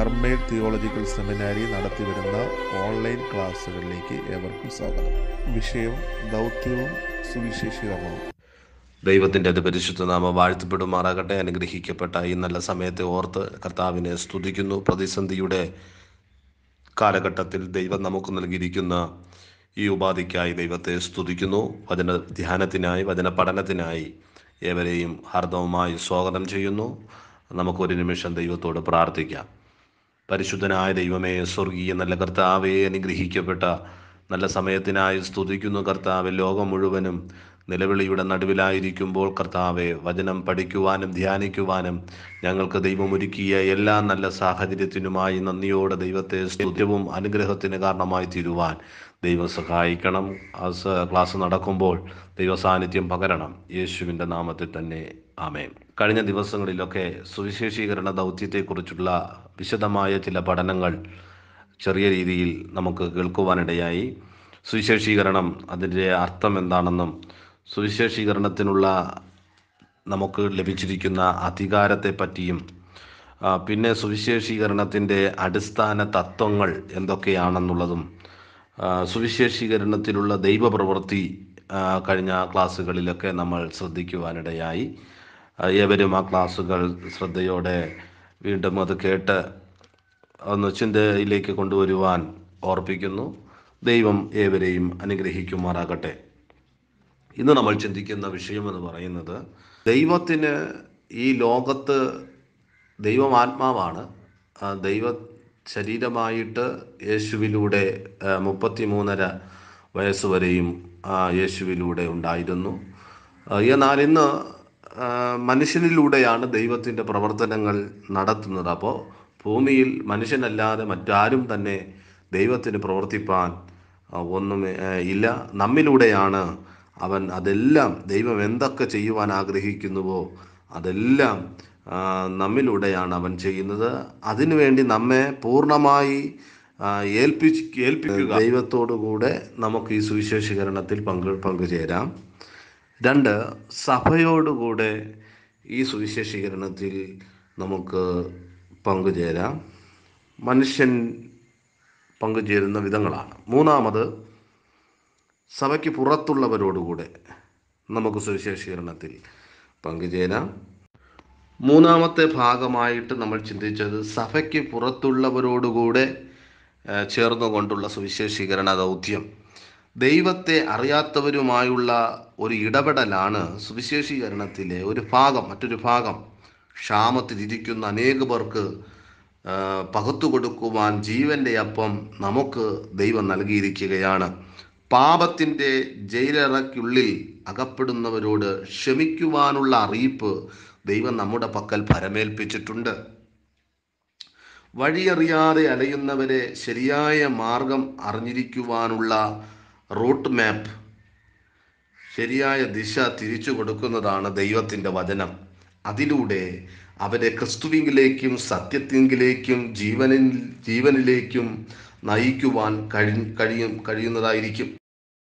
Carmel theological സെമിനാരി നടത്തിവരുന്ന online ക്ലാസ്സുകളിലേക്ക് ഏവർക്കും സ്വാഗതം. വിഷയം ദൗത്യവും സുവിശേഷിതമാണ്. ദൈവത്തിന്റെ അത് പരിശുദ്ധ നാമം വാഴ്ത്തപ്പെടുമാറാകട്ടെ. അനുഗ്രഹിക്കപ്പെട്ട ഈ നല്ല സമയത്തെ ഓർത്ത് കർത്താവിനെ സ്തുതിക്കുന്നു. പ്രതിസന്ധിയുടെ കാലഘട്ടത്തിൽ ദൈവം നമുക്ക് നൽകിയിരിക്കുന്ന ഈ ഉപാധിക്കായി ദൈവത്തെ സ്തുതിക്കുന്നു. വചന ധ്യാനത്തിനായി വചന പഠനത്തിനായി ഏവരെയും ഹർദവുമായി സ്വാഗതം ചെയ്യുന്നു. നമുക്കൊരു നിമിഷം ദൈവത്തോട് പ്രാർത്ഥിക്കാം. പരിശുദ്ധനായ ദൈവമേ സ്വർഗീയ നല്ല കർത്താവെ അനുഗ്രഹിക്കപ്പെട്ട നല്ല സമയത്തിനായി സ്തുതിക്കുന്നു കർത്താവ്. ലോകം മുഴുവനും നിലവിളിയുടെ നടുവിലായിരിക്കുമ്പോൾ കർത്താവെ വചനം പഠിക്കുവാനും ധ്യാനിക്കുവാനും ഞങ്ങൾക്ക് ദൈവമൊരുക്കിയ എല്ലാ നല്ല സാഹചര്യത്തിനുമായി നന്ദിയോടെ ദൈവത്തെ സ്തുത്യവും അനുഗ്രഹത്തിന് കാരണമായി തീരുവാൻ ദൈവം സഹായിക്കണം. ക്ലാസ് നടക്കുമ്പോൾ ദൈവ സാന്നിധ്യം പകരണം. യേശുവിന്റെ നാമത്തിൽ തന്നെ. ആമേൻ. കഴിഞ്ഞ ദിവസങ്ങളിലൊക്കെ സുവിശേഷീകരണ ദൗത്യത്തെക്കുറിച്ചുള്ള വിശദമായ ചില പഠനങ്ങൾ ചെറിയ രീതിയിൽ നമുക്ക് കേൾക്കുവാനിടയായി. സുവിശേഷീകരണം അതിന്റെ അർത്ഥം എന്താണെന്നും സുവിശേഷീകരണത്തിനുള്ള നമുക്ക് ലഭിച്ചിരിക്കുന്ന അധികാരത്തെ പറ്റിയും പിന്നെ സുവിശേഷീകരണത്തിന്റെ അടിസ്ഥാന തത്വങ്ങൾ എന്തൊക്കെയാണെന്നുള്ളതും സുവിശേഷീകരണത്തിലുള്ള ദൈവപ്രവൃത്തി കഴിഞ്ഞ ക്ലാസ്സുകളിലൊക്കെ നമ്മൾ ശ്രദ്ധിക്കുവാനിടയായി. ഏവരും ആ ക്ലാസ്സുകൾ ശ്രദ്ധയോടെ വീണ്ടും അത് കേട്ട് ഒന്ന് ചിന്തയിലേക്ക് കൊണ്ടുവരുവാൻ ഓർപ്പിക്കുന്നു. ദൈവം ഏവരെയും അനുഗ്രഹിക്കുമാറാകട്ടെ. ഇന്ന് നമ്മൾ ചിന്തിക്കുന്ന വിഷയം എന്ന് പറയുന്നത് ദൈവത്തിന് ഈ ലോകത്ത് ദൈവം ആത്മാവാണ്. ദൈവ ശരീരമായിട്ട് യേശുവിലൂടെ മുപ്പത്തി മൂന്നര വയസ്സ് വരെയും യേശുവിലൂടെ ഉണ്ടായിരുന്നു. എന്നാൽ ഇന്ന് മനുഷ്യനിലൂടെയാണ് ദൈവത്തിന്റെ പ്രവർത്തനങ്ങൾ നടത്തുന്നത്. അപ്പോൾ ഭൂമിയിൽ മനുഷ്യനല്ലാതെ മറ്റാരും തന്നെ ദൈവത്തിന് പ്രവർത്തിപ്പാൻ ഒന്നും ഇല്ല. നമ്മിലൂടെയാണ് അവൻ അതെല്ലാം ദൈവം എന്തൊക്കെ ചെയ്യുവാൻ ആഗ്രഹിക്കുന്നുവോ അതെല്ലാം നമ്മിലൂടെയാണ് അവൻ ചെയ്യുന്നത്. അതിനുവേണ്ടി നമ്മെ പൂർണമായി ഏൽപ്പിച്ച് ഏൽപ്പിക്കുക. ദൈവത്തോടു കൂടെ നമുക്ക് ഈ സുവിശേഷീകരണത്തിൽ പങ്കു പങ്കുചേരാം. രണ്ട് സഭയോടുകൂടെ ഈ സുവിശേഷീകരണത്തിൽ നമുക്ക് പങ്കുചേരാം. മനുഷ്യൻ പങ്കുചേരുന്ന വിധങ്ങളാണ്. മൂന്നാമത് സഭയ്ക്ക് പുറത്തുള്ളവരോടുകൂടെ നമുക്ക് സുവിശേഷീകരണത്തിൽ പങ്കുചേരാം. മൂന്നാമത്തെ ഭാഗമായിട്ട് നമ്മൾ ചിന്തിച്ചത് സഭയ്ക്ക് പുറത്തുള്ളവരോടുകൂടെ ചേർന്നുകൊണ്ടുള്ള സുവിശേഷീകരണ ദൗത്യം ദൈവത്തെ അറിയാത്തവരുമായുള്ള ഒരു ഇടപെടലാണ് സുവിശേഷീകരണത്തിലെ ഒരു ഭാഗം മറ്റൊരു ഭാഗം. ക്ഷാമത്തിലിരിക്കുന്ന അനേക പേർക്ക് പകുത്തു കൊടുക്കുവാൻ ജീവന്റെ അപ്പം നമുക്ക് ദൈവം നൽകിയിരിക്കുകയാണ്. പാപത്തിന്റെ ജയിലറയ്ക്കുള്ളിൽ അകപ്പെടുന്നവരോട് ക്ഷമിക്കുവാനുള്ള അറിയിപ്പ് ദൈവം നമ്മുടെ പക്കൽ ഭരമേൽപ്പിച്ചിട്ടുണ്ട് വഴിയറിയാതെ അലയുന്നവരെ ശരിയായ മാർഗം അറിഞ്ഞിരിക്കുവാനുള്ള റൂട്ട് മാപ്പ്. ശരിയായ ദിശ തിരിച്ചു കൊടുക്കുന്നതാണ് ദൈവത്തിന്റെ വചനം. അതിലൂടെ അവരെ ക്രിസ്തുവിങ്കിലേക്കും സത്യത്തിങ്കിലേക്കും ജീവനിൽ ജീവനിലേക്കും നയിക്കുവാൻ കഴി കഴിയും കഴിയുന്നതായിരിക്കും.